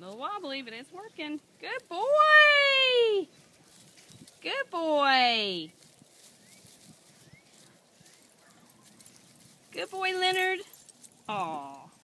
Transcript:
A little wobbly, but it's working. Good boy! Good boy! Good boy, Leonard.